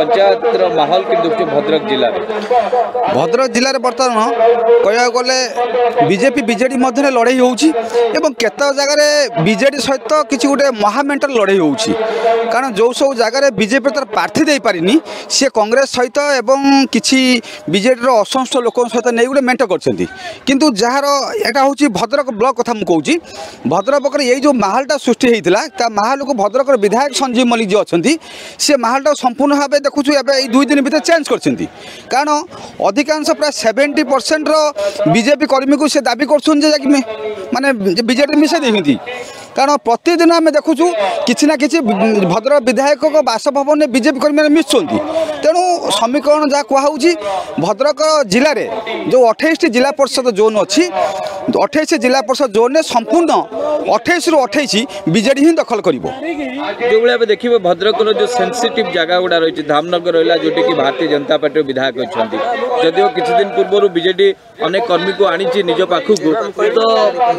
ରଥଯାତ୍ରାର ମାହୋଲ କେମିତି ଦେଖୁଛୁ ଭଦ୍ରକ ଜିଲ୍ଲାରେ ଭଦ୍ରକ ଜିଲ୍ଲାରେ ବର୍ତ୍ତମାନ କହିବାକୁ ଗଲେ ବିଜେପି ବିଜେଡ଼ି ମଧ୍ୟରେ ଲଢ଼େଇ ହେଉଛି ଏବଂ କେତେକ ଜାଗାରେ ବିଜେଡ଼ି ସହିତ କିଛି ଗୋଟେ ମହାମେଣ୍ଟର ଲଢ଼େଇ ହେଉଛି କାରଣ ଯେଉଁ ସବୁ ଜାଗାରେ ବିଜେପି ତାର ପ୍ରାର୍ଥୀ ଦେଇପାରିନି ସିଏ କଂଗ୍ରେସ ସହିତ ଏବଂ କିଛି ବିଜେଡ଼ିର ଅସଂଖ୍ୟ ଲୋକଙ୍କ ସହିତ ନେଇ ଗୋଟେ ମେଣ୍ଟ କରିଛନ୍ତି କିନ୍ତୁ ଯାହାର ଏଇଟା ହେଉଛି ଭଦ୍ରକ ବ୍ଲକ କଥା ମୁଁ କହୁଛି ଭଦ୍ରକ ପାଖରେ ଏଇ ଯେଉଁ ମାହୋଲଟା ସୃଷ୍ଟି ହୋଇଥିଲା ତା ମାହୋଲକୁ ଭଦ୍ରକର ବିଧାୟକ ସଞ୍ଜୀବ ମଲ୍ଲିକ ଯିଏ ଅଛନ୍ତି ସେ ମାହୋଲଟା ସମ୍ପୂର୍ଣ୍ଣ ଭାବେ দেখুছু এবার এই দুই দিন ভিতরে চেঞ্জ করছেন কারণ অধিকাংশ প্রায় সেভেন্টি পরসেন্টর বিজেপি কর্মীকে সে দাবি করছেন যে মানে বিজেপি মিশাই দিয়েছেন কারণ প্রতিদিন আমি দেখুছু কিছু না কিছু ভদ্র বিধায়ক বাসভবনে বিজেপি কর্মী মিশুচ্ছেন তেমন সমীকরণ যা কুয়া হচ্ছে ভদ্রক জেলার যে অঠাইশটি জেলা পরিষদ জোন অ ଅଠେଇଶ ଜିଲ୍ଲା ପରିଷଦ ଜୋନ୍ରେ ସମ୍ପୂର୍ଣ୍ଣ ଅଠେଇଶରୁ ଅଠେଇଶ ବିଜେଡ଼ି ହିଁ ଦଖଲ କରିବ ଯେଉଁଭଳି ଭାବେ ଦେଖିବେ ଭଦ୍ରକର ଯେଉଁ ସେନ୍ସିଟିଭ୍ ଜାଗା ଗୁଡ଼ା ରହିଛି ଧାମନଗର ରହିଲା ଯେଉଁଠିକି ଭାରତୀୟ ଜନତା ପାର୍ଟିର ବିଧାୟକ ଅଛନ୍ତି ଯଦିଓ କିଛି ଦିନ ପୂର୍ବରୁ ବିଜେଡ଼ି ଅନେକ କର୍ମୀକୁ ଆଣିଛି ନିଜ ପାଖକୁ ତ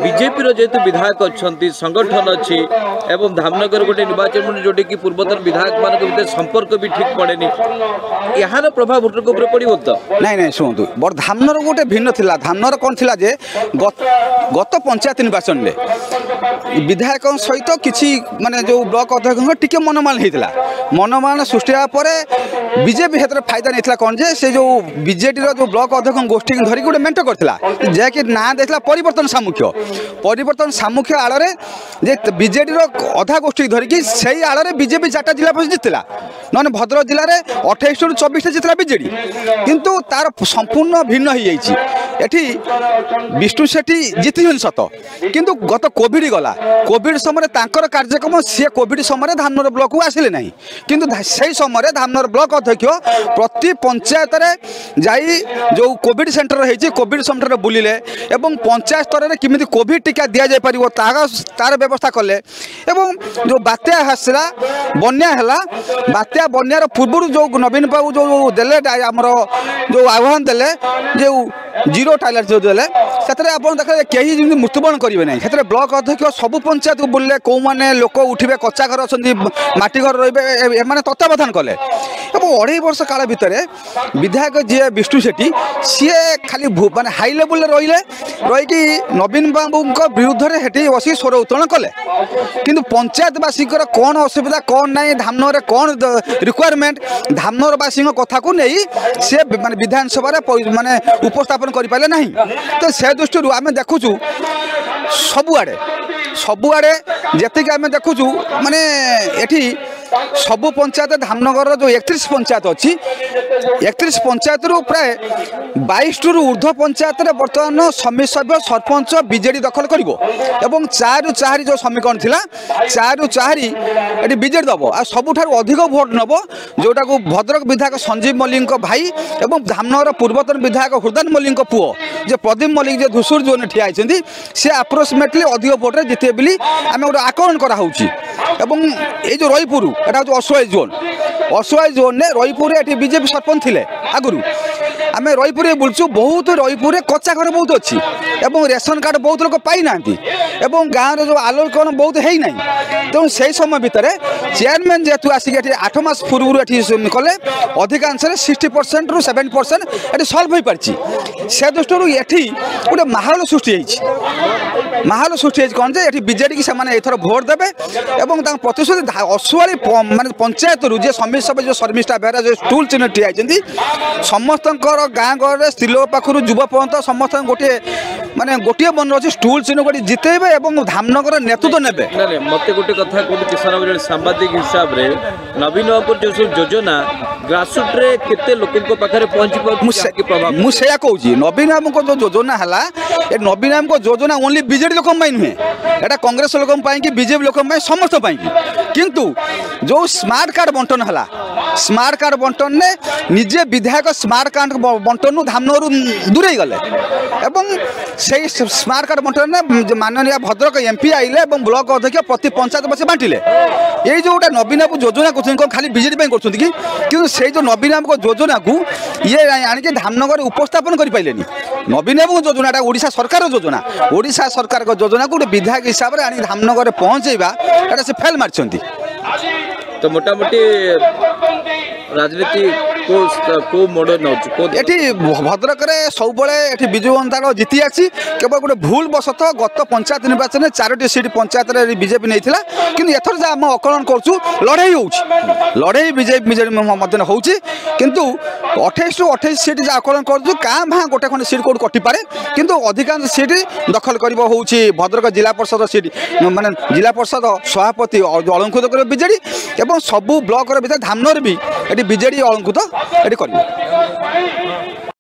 ବିଜେପିର ଯେହେତୁ ବିଧାୟକ ଅଛନ୍ତି ସଂଗଠନ ଅଛି ଏବଂ ଧାମନଗର ଗୋଟେ ନିର୍ବାଚନ ମଣ୍ଡଳୀ ଯେଉଁଠିକି ପୂର୍ବତନ ବିଧାୟକମାନଙ୍କ ଭିତରେ ସମ୍ପର୍କ ବି ଠିକ୍ ପଡ଼େନି ଏହାର ପ୍ରଭାବ ଭୋଟରଙ୍କ ଉପରେ ପଡ଼ିବ ତ ନାଇଁ ନାଇଁ ଶୁଣନ୍ତୁ ବଡ଼ ଧାମନର ଗୋଟେ ଭିନ୍ନ ଥିଲା ଧାମନର କ'ଣ ଥିଲା ଯେ ଗତ গত পঞ্চায়েত নির্বাচন বিধায়ক সহিত কিছু মানে যে ব্লক অধ্যক্ষ টিকি মনোমান হয়েছিল মনোমান সৃষ্টি হওয়া পরে বিজেপি সেতরে ফাইদা নিয়েছিল কম যে সে যে বিজেডি যে ব্লক অধ্যক্ষ গোষ্ঠী ধরিকি গোটে মেন্ট করেছিল যাকি না দিয়েছিল পরিবর্তন সামুখ্য পরিবর্তন সামুখ্য আড়ে যে বিজেডি অধা গোষ্ঠী ধরিকি সেই আড়ে বিজেপি চারটা জেলা পর্যন্ত জিতলা নহে ভদ্রক জেলার অঠাইশ রু চব্বিশটা জিতল বিজেডি কিন্তু তার সম্পূর্ণ ভিন্ন হয়ে যাই এটি বিষ্ণু সেঠী জিতিছেন সত কিন্তু গত কোভিড গলা কোভিড সময় তাঁর কার্যক্রম সি কোভিড সময় ধামনর ব্লকু আসলে না কিন্তু সেই সময় ধামনর ব্লক অধ্যক্ষ প্রতি পঞ্চায়েতরে যাই যে কোভিড সেন্টর হয়েছে কোভিড সেন্টর বুলিলে এবং পঞ্চায়েত স্তরের কমিটি কোভিড টিকা দিয়া যাই পার তার ব্যবস্থা কলে এবং যে বাত্যা আসলা বন্যা হল বাত্যা বন্যার পূর্ব যে নবীন বাবু যে দেলে আমার যে আহ্বান দেলে যে ଜିରୋ ଟାଇଲେଟ୍ ଯେଉଁ ଦେଲେ ସେଥିରେ ଆପଣ ଦେଖାଯାଏ କେହି ଯେମିତି ମୃତ୍ୟୁବରଣ କରିବେ ନାହିଁ ସେଥିରେ ବ୍ଲକ ଅଧ୍ୟକ୍ଷ ସବୁ ପଞ୍ଚାୟତକୁ ବୁଲିଲେ କେଉଁମାନେ ଲୋକ ଉଠିବେ କଚା ଘର ଅଛନ୍ତି ମାଟି ଘର ରହିବେ ଏମାନେ ତତ୍ତ୍ୱାବଧାନ କଲେ অড়াই বর্ষ কাল ভিতরে বিধায়ক যিয়ে বিষ্ণু সেটি সি খালি মানে হাই লেভেলে রহলে রইকি নবীন বাবুঙ্ বিরুদ্ধে সেটি বসি স্বর উত্তোলন কলে কিন্তু পঞ্চায়েতবাসীঙ্কর কোণ অসুবিধা কোণ নাই ধামনরে কোণ রিকোয়ারমেন্ট ধামনরবাসী কথা নেই সি মানে বিধানসভার মানে উপস্থাপন করে পারে না তো সে দৃষ্টি আমি দেখুছু সবুআড়ে ସବୁଆଡ଼େ ଯେତିକି ଆମେ ଦେଖୁଛୁ ମାନେ ଏଠି ସବୁ ପଞ୍ଚାୟତ ଧାମନଗରର ଯେଉଁ ଏକତିରିଶ ପଞ୍ଚାୟତ ଅଛି একত্রিশ পঞ্চায়েতর প্রায় বাইশটুর ঊর্ধ্ব পঞ্চায়েতের বর্তমান সমিতি সভ্য সরপঞ্চ বিজেডি দখল করব এবং চারু চারি যে সমীকরণ লা চারু চারি এটি বিজেডি দেব আর সবুঠার অধিক ভোট নেব যেটা ভদ্রক বিধায়ক সঞ্জীব মল্লিক ভাই এবং ধামনগর পূর্বতন বিধায়ক হৃদান মল্লিক পুয় যে প্রদীপ মল্লিক যে ধূসুর জোনে ঠিয়া হয়েছেন সে আপ্রোক্সিমেটলি অধিক ভোটে জিতবে বলে আমি গোটে আকলন করা হচ্ছে এবং এই যে রইপুর এটা হচ্ছে অসহায় জোন ଅସୁଆଇ ଜୋନ୍ରେ ରଇପୁରରେ ଏଠି ବିଜେପି ସରପଞ୍ଚ ଥିଲେ ଆଗରୁ ଆମେ ରଇପୁରରେ ବୁଲୁଛୁ ବହୁତ ରଇପୁରରେ କଚ୍ଚା ଘର ବହୁତ ଅଛି ଏବଂ ରେସନ କାର୍ଡ଼ ବହୁତ ଲୋକ ପାଇନାହାନ୍ତି ଏବଂ ଗାଁର ଯେଉଁ ଆଲୋକନ ବହୁତ ହେଇନାହିଁ ତେଣୁ ସେହି ସମୟ ଭିତରେ ଚେୟାରମ୍ୟାନ୍ ଯେହେତୁ ଆସିକି ଏଠି ଆଠ ମାସ ପୂର୍ବରୁ ଏଠି କଲେ ଅଧିକାଂଶରେ ସିକ୍ସଟି ପରସେଣ୍ଟରୁ ସେଭେଣ୍ଟି ପରସେଣ୍ଟ ଏଠି ସଲ୍ଭ ହୋଇପାରିଛି ସେ ଦୃଷ୍ଟିରୁ ଏଠି ଗୋଟେ ମାହୋଲ ସୃଷ୍ଟି ହେଇଛି ମାହାଲ ସୃଷ୍ଟି ହେଇଛି କ'ଣ ଯେ ଏଠି ବିଜେଡ଼ିକି ସେମାନେ ଏଥର ଭୋଟ୍ ଦେବେ ଏବଂ ତାଙ୍କ ପ୍ରତିଶ୍ରୁତି ଅସୁଆଳି ମାନେ ପଞ୍ଚାୟତରୁ ଯିଏ ସମିତି ସଭା ଯେଉଁ ଶର୍ମିଷ୍ଠା ବେହେରା ଯେଉଁ ଷ୍ଟୁଲ୍ ଚିହ୍ନ ଠିଆ ହେଇଛନ୍ତି ସମସ୍ତଙ୍କର ଗାଁ ଗହଳରେ ସ୍ତ୍ରୀ ଲୋକ ପାଖରୁ ଯୁବପନ୍ତ ସମସ୍ତଙ୍କ ଗୋଟିଏ ମାନେ ଗୋଟିଏ ମନରେ ଅଛି ଷ୍ଟୁଲ୍ ଚିହ୍ନ ଗୋଟେ ଜିତେଇବେ ଏବଂ ଧାମନଗର ନେତୃତ୍ୱ ନେବେ ମୋତେ ଗୋଟେ କଥା କହୁଛି କିଶୋର ଜଣେ ସାମ୍ବାଦିକ ହିସାବରେ ନବୀନ ବାବୁଙ୍କର ଯେଉଁ ସବୁ ଯୋଜନା ଗ୍ରାସରୁଟ୍ରେ କେତେ ଲୋକଙ୍କ ପାଖରେ ପହଞ୍ଚି ପାରୁଛି ମୁଁ ସେଇଆ କହୁଛି ନବୀନ ବାବୁଙ୍କ ଯେଉଁ ଯୋଜନା ହେଲା ଏ ନବୀନ ବାବୁଙ୍କ ଯୋଜନା ଓନ୍ଲି ବିଜେଡ଼ି বিজেডি লোক নুহে এটা কংগ্রেস লোক বিজেপি লোক সমস্ত কিন্তু যে স্মার্ট কার্ড বন্টন হলা ସ୍ମାର୍ଟ କାର୍ଡ଼ ବଣ୍ଟନରେ ନିଜେ ବିଧାୟକ ସ୍ମାର୍ଟ କାର୍ଡ଼ ବଣ୍ଟନରୁ ଧାମନରୁ ଦୂରେଇ ଗଲେ ଏବଂ সেই স্মার্ট কার্ড বণ্টনে মাননীয় ভদ্রক এমপি আইলে এবং ব্লক অধ্যক্ষ প্রতি পঞ্চায়েত বসে বাঁটিলে এই যেটা নবীনবাবু যোজনা করছেন কোন খালি বিজেপি করছেন কি কিন্তু সেই যে নবীনবাবু যোজনাকু ইয়ে আনিকি ধামনগরে উপস্থাপন করে পাইলেনি নবীনবাবু যোজনাটা ওড়শা সরকার যোজনা ওড়শা সরকার যোজনাকে গোটে বিধায়ক হিসাবে আনি ধামনগরে পৌঁছাইবা এটা সে ফেল মারিছেন তো মোটামুটি রাজনীতি কেউ মোড় নেଉଛି এটি ভদ্রকরে সবুলে এটি বিজু জনতা দল জিতি আসি কেবল গোটে ভুল বশত গত পঞ্চায়েত নির্বাচনে চারোটি সিট পঞ্চায়েতরে বিজেপি নেইছিলা কিন্তু এথর যা আমি অকলন করছু লড়াই হচ্ছে লড়াই বিজেপি বিজেপি মধ্যে হচ্ছে কিন্তু ଅଠେଇଶରୁ ଅଠେଇଶ ସିଟ୍ ଯାହା ଆକଳନ କରୁଛୁ କାଁ ଭାଁ ଗୋଟେ ଖଣ୍ଡେ ସିଟ୍ କେଉଁଠି କଟିପାରେ କିନ୍ତୁ ଅଧିକାଂଶ ସିଟ୍ ଦଖଲ କରିବ ହେଉଛି ଭଦ୍ରକ ଜିଲ୍ଲା ପରିଷଦ ସିଟ୍ ମାନେ ଜିଲ୍ଲା ପରିଷଦ ସଭାପତି ଅଳଙ୍କୁତ କରିବ ବିଜେଡ଼ି ଏବଂ ସବୁ ବ୍ଲକର ଭିତରେ ଧାମନରେ ବି ଏଠି ବିଜେଡ଼ି ଅଳଙ୍କୁତ ଏଠି କରିବ